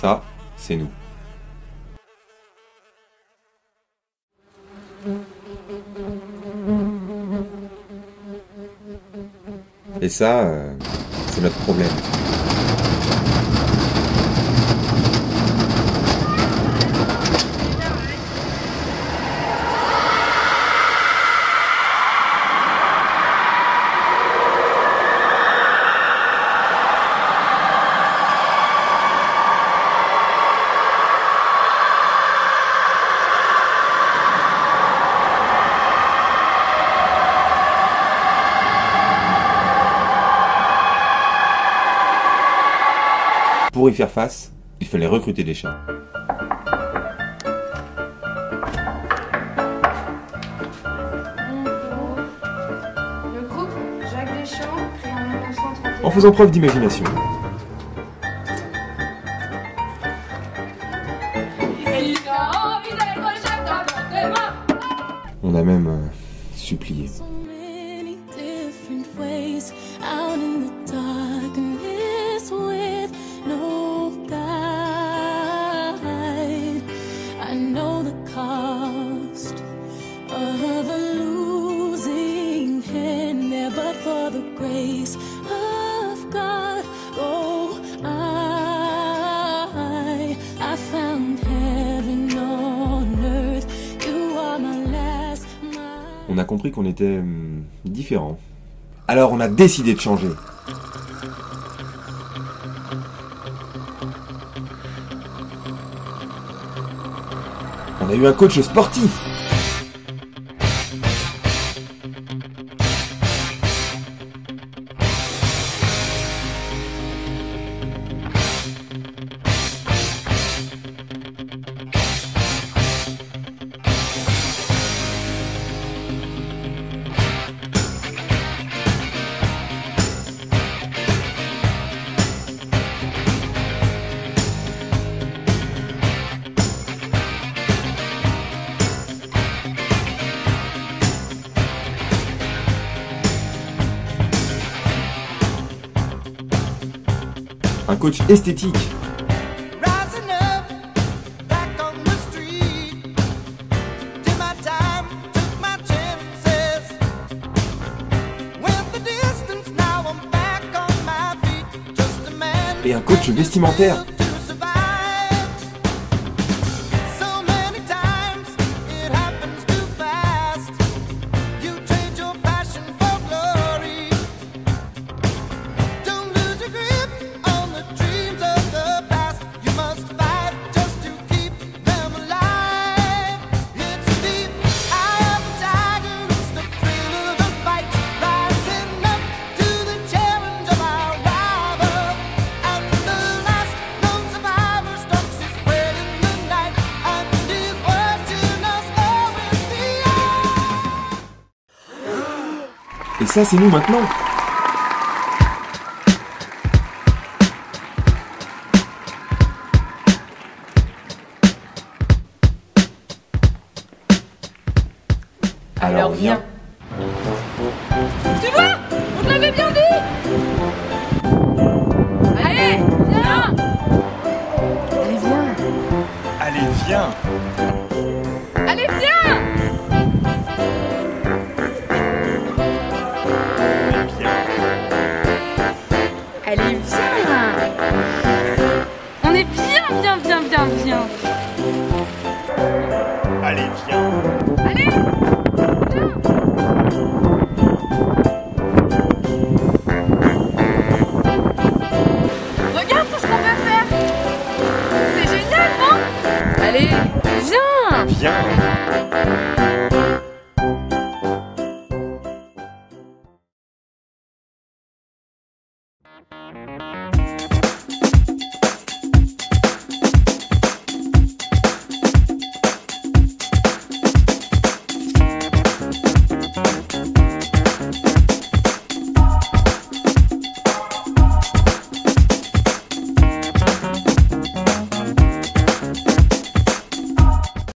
Ça, c'est nous. Et ça, euh, c'est notre problème. Pour y faire face, il fallait recruter des chats. Le groupe Jacques Deschamps, créé en 1931. En faisant preuve d'imagination. On a même euh, supplié. On a compris qu'on était hum, différents. Alors on a décidé de changer. On a eu un coach sportif. Just a man Et un coach vestimentaire. Ça, c'est nous maintenant. Alors viens. Tu vois On te l'avait bien dit. Allez, viens. Allez, viens. Allez, viens. Allez, viens Allez, viens. On est bien, bien, bien, bien, bien. Allez, viens. Allez. Regarde tout ce qu'on peut faire. C'est génial, non? Allez, viens. Viens